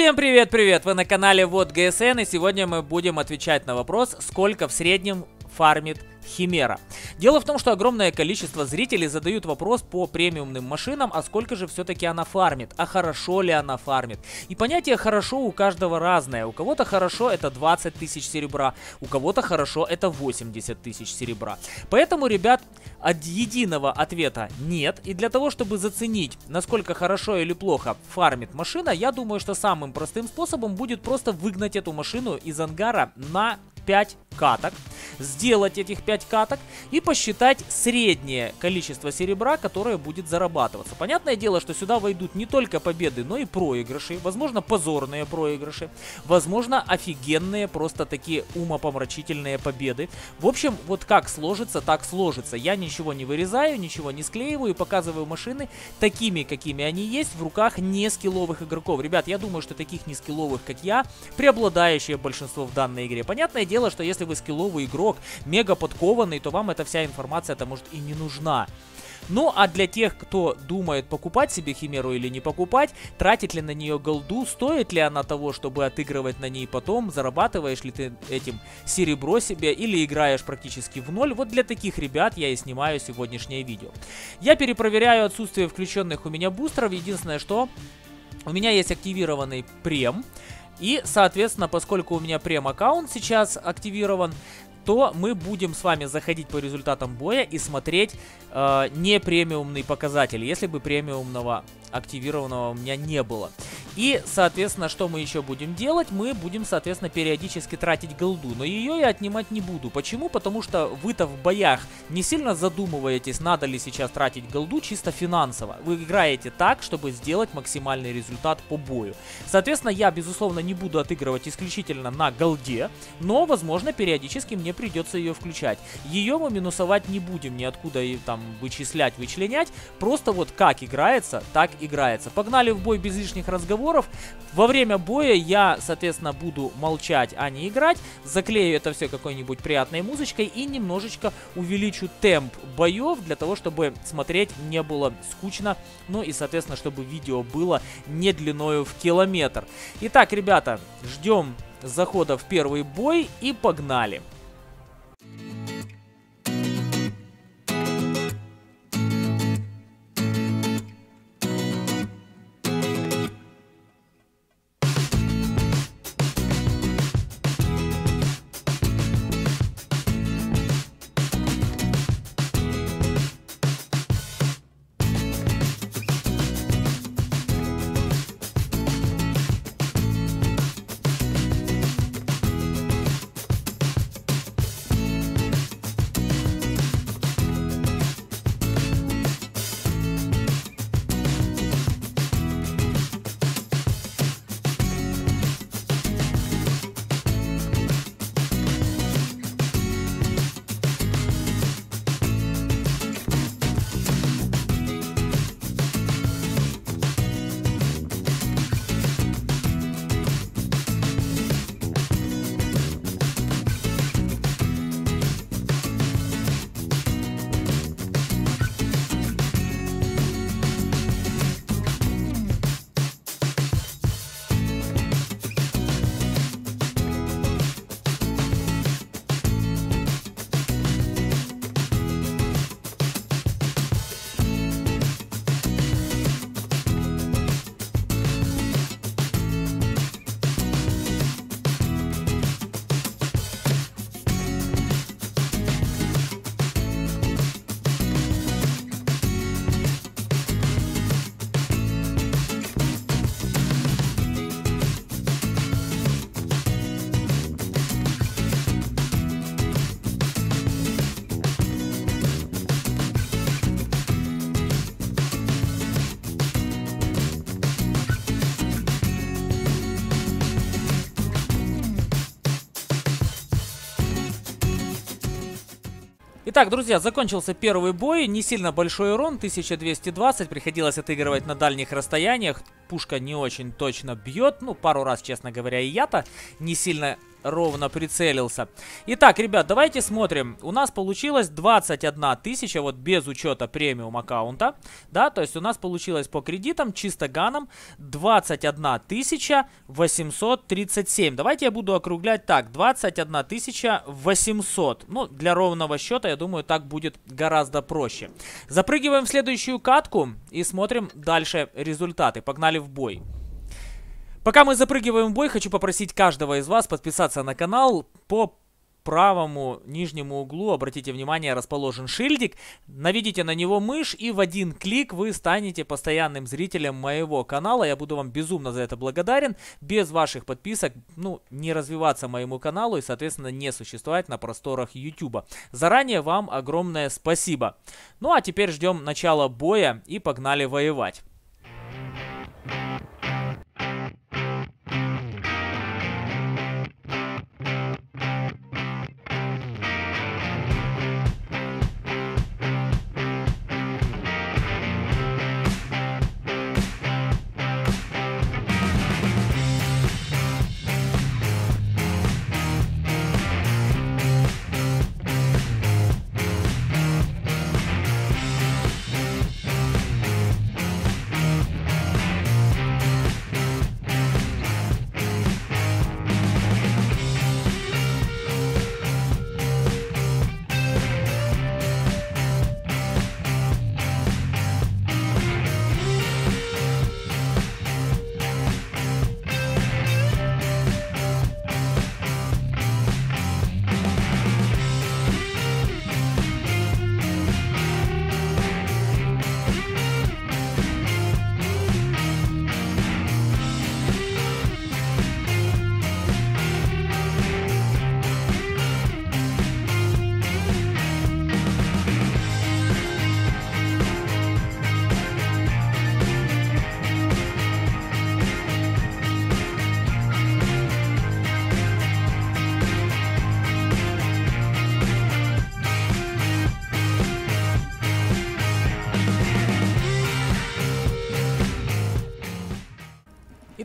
Всем привет-привет! Вы на канале Вот ГСН и сегодня мы будем отвечать на вопрос, сколько в среднем фармит Химера. Дело в том, что огромное количество зрителей задают вопрос по премиумным машинам, а сколько же все-таки она фармит, а хорошо ли она фармит. И понятие хорошо у каждого разное. У кого-то хорошо это 20 тысяч серебра, у кого-то хорошо это 80 тысяч серебра. Поэтому, ребят, от единого ответа нет. И для того, чтобы заценить, насколько хорошо или плохо фармит машина, я думаю, что самым простым способом будет просто выгнать эту машину из ангара на 5 каток, сделать этих 5 каток и посчитать среднее количество серебра, которое будет зарабатываться. Понятное дело, что сюда войдут не только победы, но и проигрыши, возможно позорные проигрыши, возможно офигенные, просто такие умопомрачительные победы. В общем, вот как сложится, так сложится. Я ничего не вырезаю, ничего не склеиваю и показываю машины такими, какими они есть, в руках не игроков. Ребят, я думаю, что таких не как я, преобладающее большинство в данной игре. Понятное дело, что если вы скилловый игрок, мега подкованный, то вам эта вся информация-то может и не нужна. Ну, а для тех, кто думает покупать себе Химеру или не покупать, тратить ли на нее голду, стоит ли она того, чтобы отыгрывать на ней потом, зарабатываешь ли ты этим серебро себе или играешь практически в ноль, вот для таких ребят я и снимаю сегодняшнее видео. Я перепроверяю отсутствие включенных у меня бустеров, единственное что, у меня есть активированный прем, и, соответственно, поскольку у меня прем-аккаунт сейчас активирован, то мы будем с вами заходить по результатам боя и смотреть э, не премиумный показатель, если бы премиумного активированного у меня не было. И, соответственно, что мы еще будем делать? Мы будем, соответственно, периодически тратить голду. Но ее я отнимать не буду. Почему? Потому что вы-то в боях не сильно задумываетесь, надо ли сейчас тратить голду чисто финансово. Вы играете так, чтобы сделать максимальный результат по бою. Соответственно, я, безусловно, не буду отыгрывать исключительно на голде, но, возможно, периодически мне придется ее включать. Ее мы минусовать не будем, ниоткуда и там вычислять, вычленять. Просто вот как играется, так играется. Погнали в бой без лишних разговоров. Во время боя я, соответственно, буду молчать, а не играть. Заклею это все какой-нибудь приятной музычкой и немножечко увеличу темп боев для того, чтобы смотреть не было скучно. Ну и, соответственно, чтобы видео было не длиною в километр. Итак, ребята, ждем захода в первый бой и погнали. Итак, друзья, закончился первый бой. Не сильно большой урон, 1220. Приходилось отыгрывать на дальних расстояниях. Пушка не очень точно бьет. Ну, пару раз, честно говоря, и я-то не сильно ровно прицелился. Итак, ребят, давайте смотрим. У нас получилось 21 тысяча, вот без учета премиум аккаунта. Да, то есть у нас получилось по кредитам, чисто ганам, 21 тысяча 837. Давайте я буду округлять так, 21 тысяча 800. Ну, для ровного счета, я думаю, так будет гораздо проще. Запрыгиваем в следующую катку и смотрим дальше результаты. Погнали в бой. Пока мы запрыгиваем в бой, хочу попросить каждого из вас подписаться на канал по правому нижнему углу, обратите внимание, расположен шильдик. Наведите на него мышь и в один клик вы станете постоянным зрителем моего канала. Я буду вам безумно за это благодарен. Без ваших подписок, ну, не развиваться моему каналу и, соответственно, не существовать на просторах YouTube. Заранее вам огромное спасибо. Ну, а теперь ждем начала боя и погнали воевать.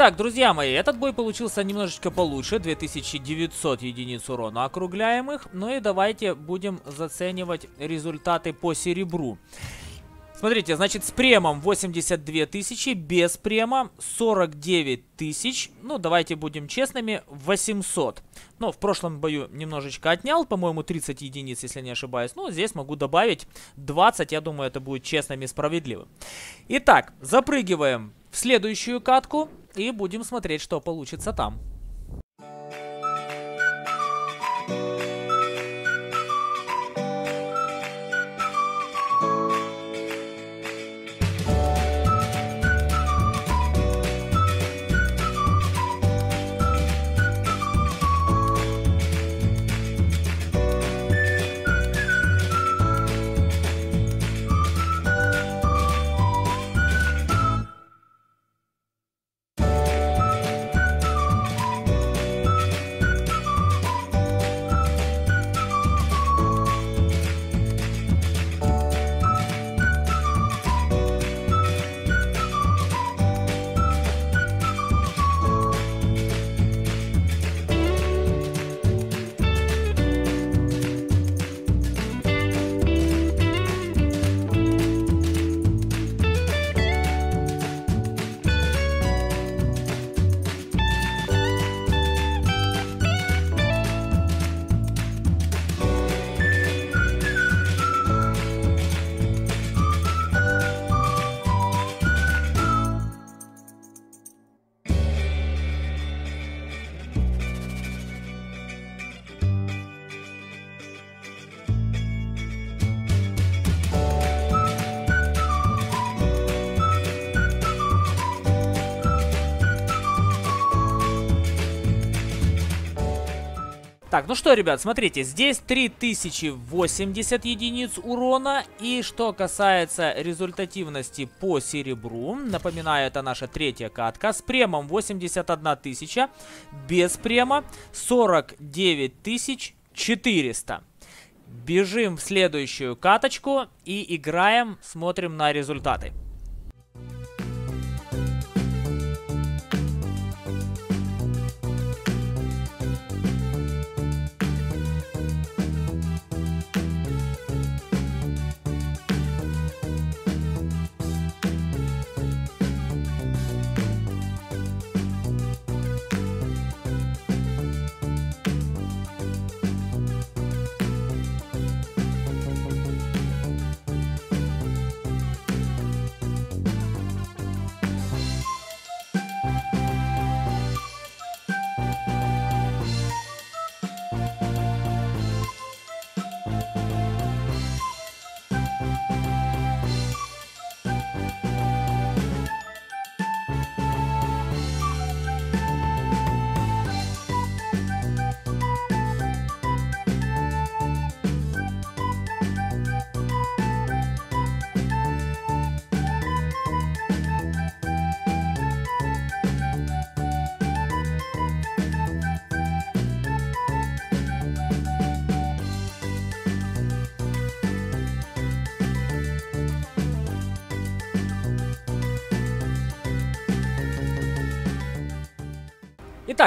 Итак, друзья мои, этот бой получился немножечко получше, 2900 единиц урона округляемых. Ну и давайте будем заценивать результаты по серебру. Смотрите, значит, с премом 82 тысячи, без према 49 тысяч. Ну, давайте будем честными, 800. Но в прошлом бою немножечко отнял, по-моему, 30 единиц, если не ошибаюсь. Ну, здесь могу добавить 20, я думаю, это будет честным и справедливым. Итак, запрыгиваем в следующую катку и будем смотреть, что получится там. Так, ну что, ребят, смотрите, здесь 3080 единиц урона. И что касается результативности по серебру, напоминаю, это наша третья катка. С премом 81 тысяча, без према 49 400. Бежим в следующую каточку и играем, смотрим на результаты.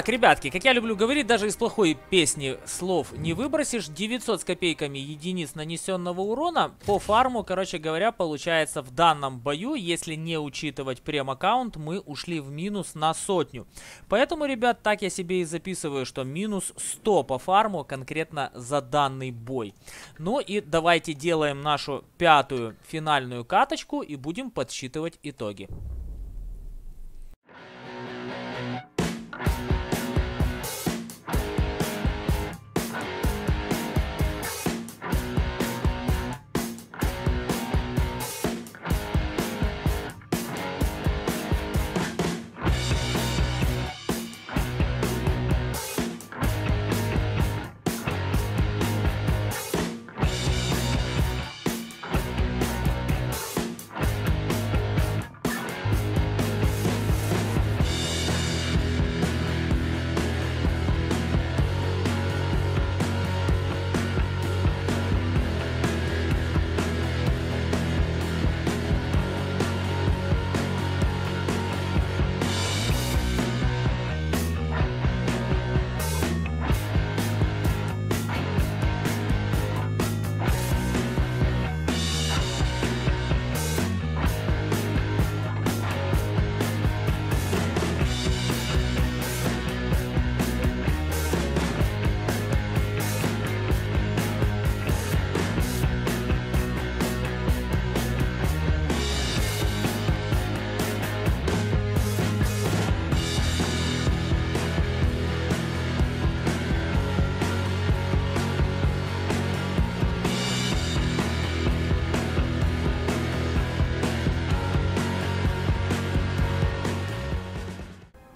Итак, ребятки, как я люблю говорить, даже из плохой песни слов не выбросишь. 900 с копейками единиц нанесенного урона по фарму, короче говоря, получается в данном бою, если не учитывать прем-аккаунт, мы ушли в минус на сотню. Поэтому, ребят, так я себе и записываю, что минус 100 по фарму конкретно за данный бой. Ну и давайте делаем нашу пятую финальную каточку и будем подсчитывать итоги.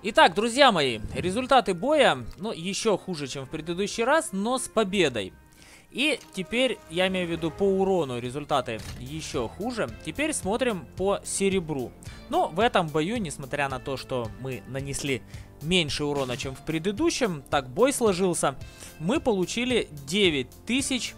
Итак, друзья мои, результаты боя, ну, еще хуже, чем в предыдущий раз, но с победой. И теперь, я имею в виду по урону, результаты еще хуже. Теперь смотрим по серебру. Ну, в этом бою, несмотря на то, что мы нанесли меньше урона, чем в предыдущем, так бой сложился, мы получили 9000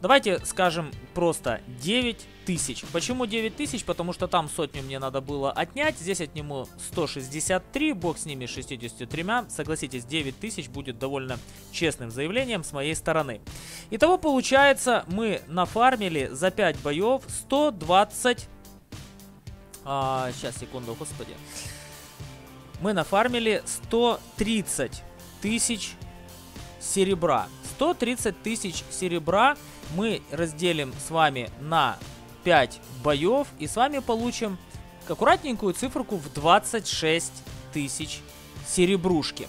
Давайте скажем просто 9 тысяч. Почему 9 тысяч? Потому что там сотню мне надо было отнять. Здесь отниму 163, бог с ними 63. Согласитесь, 9 тысяч будет довольно честным заявлением с моей стороны. Итого получается, мы нафармили за 5 боев 120... А, сейчас, секунду, господи. Мы нафармили 130 тысяч серебра. 130 тысяч серебра мы разделим с вами на 5 боев и с вами получим аккуратненькую циферку в 26 тысяч серебрушки.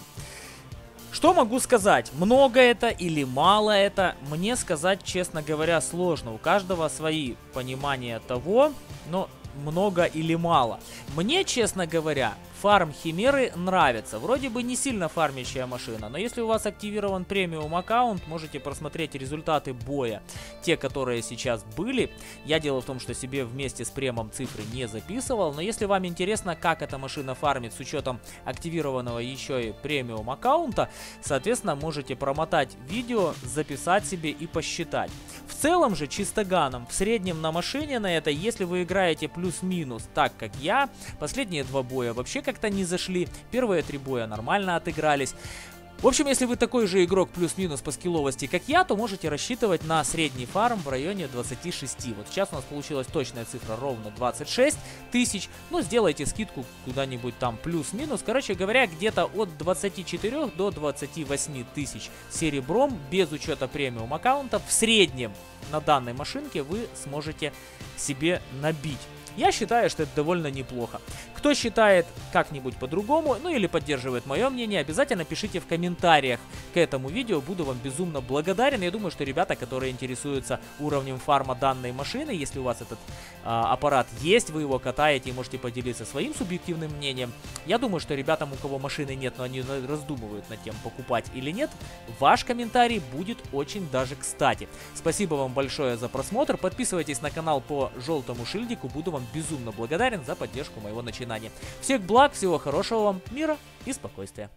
Что могу сказать? Много это или мало это? Мне сказать, честно говоря, сложно. У каждого свои понимания того, но много или мало. Мне, честно говоря, фарм Химеры нравится. Вроде бы не сильно фармящая машина, но если у вас активирован премиум аккаунт, можете просмотреть результаты боя. Те, которые сейчас были. Я дело в том, что себе вместе с премом цифры не записывал, но если вам интересно, как эта машина фармит с учетом активированного еще и премиум аккаунта, соответственно, можете промотать видео, записать себе и посчитать. В целом же, чистоганом, в среднем на машине на это, если вы играете плюс-минус так, как я, последние два боя вообще как как-то не зашли. Первые три боя нормально отыгрались. В общем, если вы такой же игрок плюс-минус по скилловости, как я, то можете рассчитывать на средний фарм в районе 26. Вот сейчас у нас получилась точная цифра ровно 26 тысяч. Ну, сделайте скидку куда-нибудь там плюс-минус. Короче говоря, где-то от 24 до 28 тысяч серебром, без учета премиум аккаунта, в среднем на данной машинке вы сможете себе набить. Я считаю, что это довольно неплохо. Кто считает как-нибудь по-другому, ну или поддерживает мое мнение, обязательно пишите в комментариях к этому видео. Буду вам безумно благодарен. Я думаю, что ребята, которые интересуются уровнем фарма данной машины, если у вас этот а, аппарат есть, вы его катаете и можете поделиться своим субъективным мнением. Я думаю, что ребятам, у кого машины нет, но они раздумывают над тем, покупать или нет, ваш комментарий будет очень даже кстати. Спасибо вам большое за просмотр. Подписывайтесь на канал по желтому шильдику. Буду вам безумно благодарен за поддержку моего начинания. Всех благ, всего хорошего вам, мира и спокойствия.